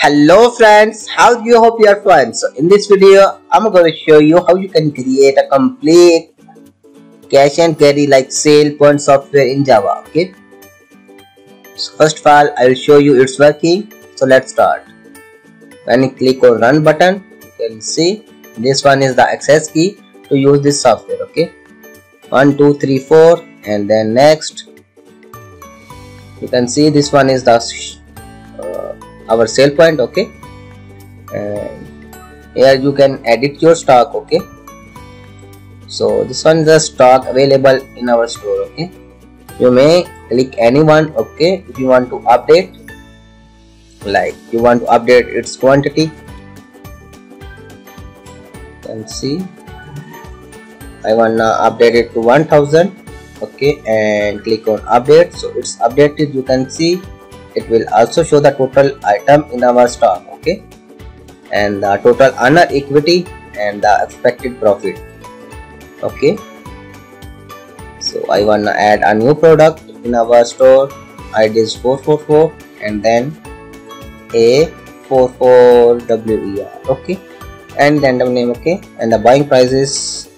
hello friends. How do you hope you are fine so in this video i'm going to show you how you can create a complete cash and carry like sale point software in java okay? So first of all i will show you it's working. So let's start. When you click on run button you can see this one is the access key to use this software okay? One two three four and then next. You can see this one is the our sale point okay? And here you can edit your stock okay? So this one is the stock available in our store okay? You may click anyone okay? If you want to update like you want to update its quantity. And see. I wanna update it to 1000 okay? And click on update. So it's updated you can see it will also show the total item in our stock okay? And the total earner equity and the expected profit okay? So i wanna add a new product in our store. Id is 444 and then a 44wer okay? And random name okay? And the buying price is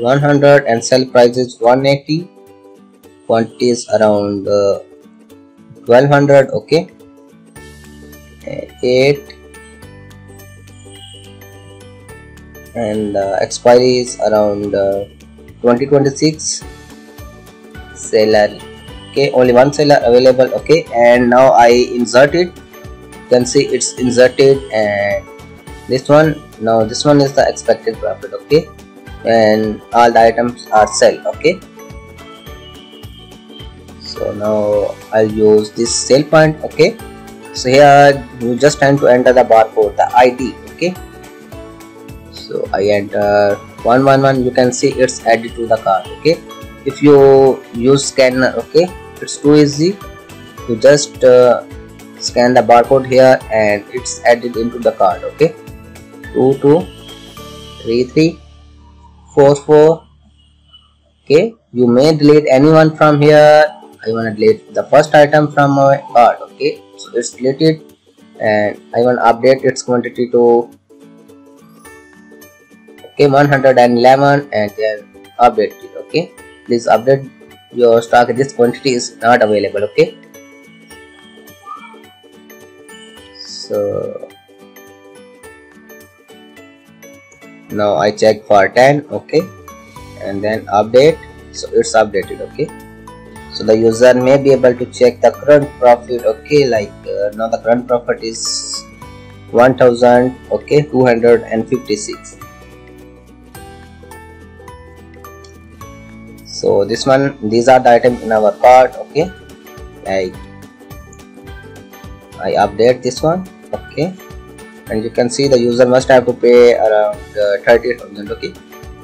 100 and sell price is 180 quantity is around uh, 1200 okay? 8 and uh, expiry is around uh, 2026 seller okay? Only one seller available okay? And now i insert it. You can see it's inserted and this one now this one is the expected profit okay? And all the items are sell okay so now i'll use this sale point okay? So here you just have to enter the barcode the id okay? So i enter 111 you can see it's added to the cart okay? If you use scanner okay? It's too easy. You just uh, scan the barcode here and it's added into the card okay? 2 2 3 3 4 4 okay? You may delete anyone from here I want to delete the first item from my cart okay? So it's deleted and I want to update its quantity to okay 111 and then update it okay? Please update your stock. This quantity is not available okay? So now I check for 10 okay? And then update. So it's updated okay so the user may be able to check the current profit okay like uh, now the current profit is 1000 okay 256 so this one these are the items in our cart okay like I update this one okay and you can see the user must have to pay around uh, 30,000 okay.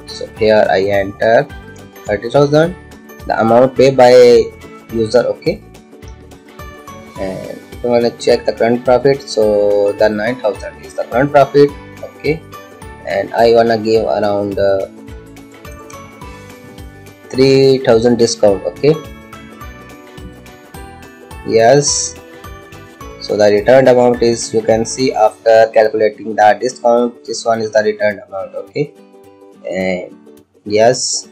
So here I enter 30,000 the amount paid by user okay? And want to check the current profit. So the 9000 is the current profit okay? And I wanna give around uh, 3000 discount okay? Yes. So the returned amount is you can see after calculating the discount this one is the returned amount okay? And yes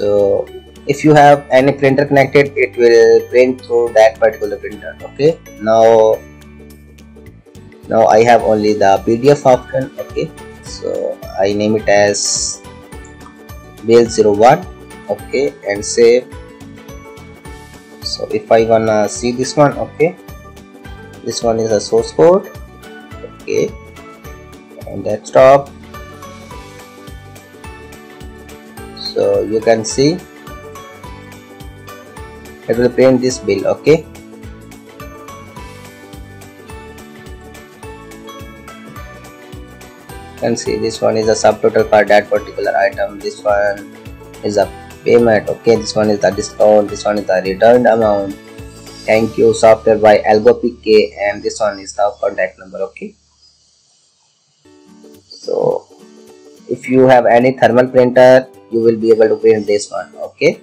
so if you have any printer connected it will print through that particular printer okay? Now now i have only the pdf option okay? So i name it as bill 01 okay? And save so if i wanna see this one okay? This one is a source code okay? And desktop so you can see. It will print this bill okay? You can see this one is a subtotal for that particular item. This one is a payment okay? This one is the discount. This one is the returned amount. Thank you software by algopk and this one is the contact number okay? So if you have any thermal printer you will be able to print this one okay?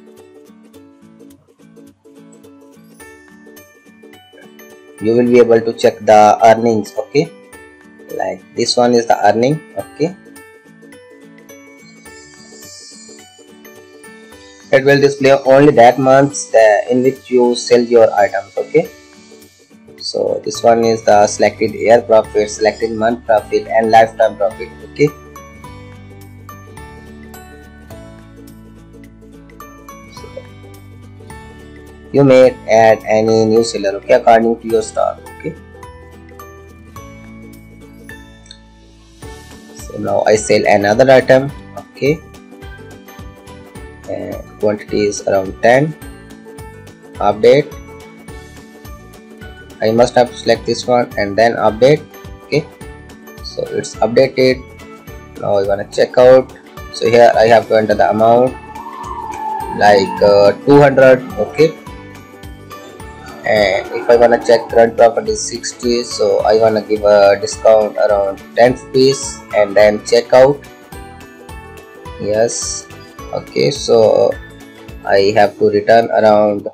You will be able to check the earnings okay? Like this one is the earning okay? It will display only that months in which you sell your items okay? So this one is the selected year profit selected month profit and lifetime profit okay you may add any new seller okay according to your stock okay? So now i sell another item okay? And quantity is around 10 update. I must have select this one and then update okay? So it's updated. Now I want to check out. So here I have to enter the amount like uh, 200 okay and if I want to check current profit is 60 so I want to give a discount around 10 rupees and then check out. Yes okay so I have to return around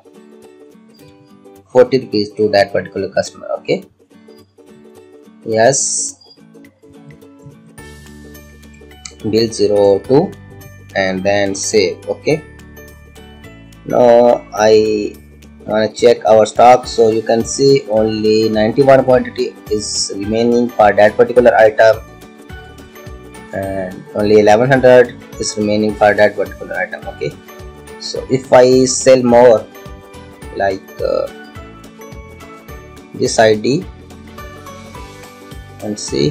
40 rupees to that particular customer okay? Yes. Bill 02 and then save okay? Now I to check our stock. So you can see only 91 quantity is remaining for that particular item. And only 1100 is remaining for that particular item okay? So if I sell more like uh, this ID and see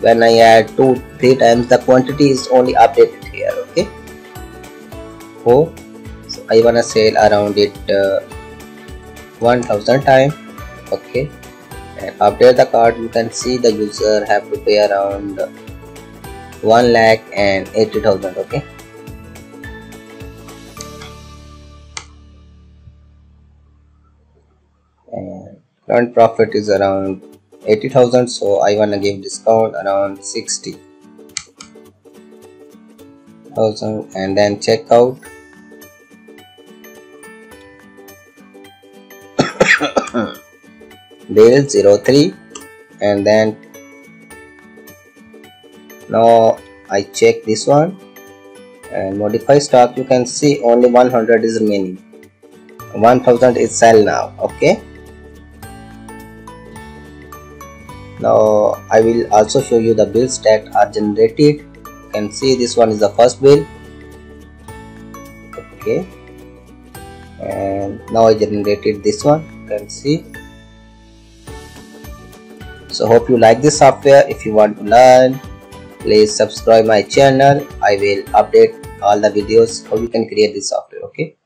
when I add two three times the quantity is only updated here okay? Oh so I wanna sell around it uh, 1000 time okay? And update the card you can see the user have to pay around 1 lakh and 80,000 okay? And current profit is around 80,000 so I wanna give discount around 60 thousand. And then check out bill 03 and then now I check this one and modify stock you can see only 100 is remaining. 1000 is sell now okay? Now I will also show you the bills that are generated. You can see this one is the first bill okay? And now I generated this one can see so hope you like this software. If you want to learn please subscribe my channel. I will update all the videos how you can create this software okay